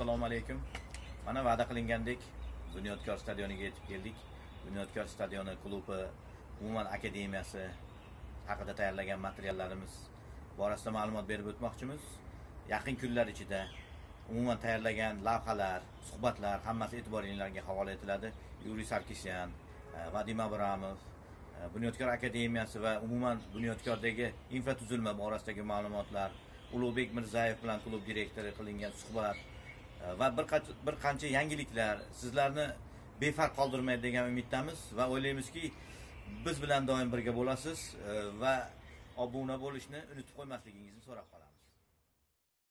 assalomu alaykum. Mana va'da qilingandek bunyodkor stadioniga yetib keldik. Bunyodkor stadioni klubi umuman akademiyasi haqida tayyorlagan materiallarimiz borasida ma'lumot berib o'tmoqchimiz. Yaqin kunlar ichida umuman tayyorlagan lavhalar suhbatlar hammasi e'tiboringlarga havola etiladi. Yuriy sarkisyan e, vadim abramov e, bunyodkor akademiyasi va umuman bunyodkordagi infratuzilma borasidagi ma'lumotlar ulug'bek mirzayev bilan klub direktori qilingan suhbat E, va bir qancha bir qancha yangiliklar sizlarni befarq qoldirmaydi degan umiddamiz va o'ylaymizki biz bilan doim birga bo'lasiz e, va obuna bo'lishni unutib qo'ymasligingizni so'rab qolamiz.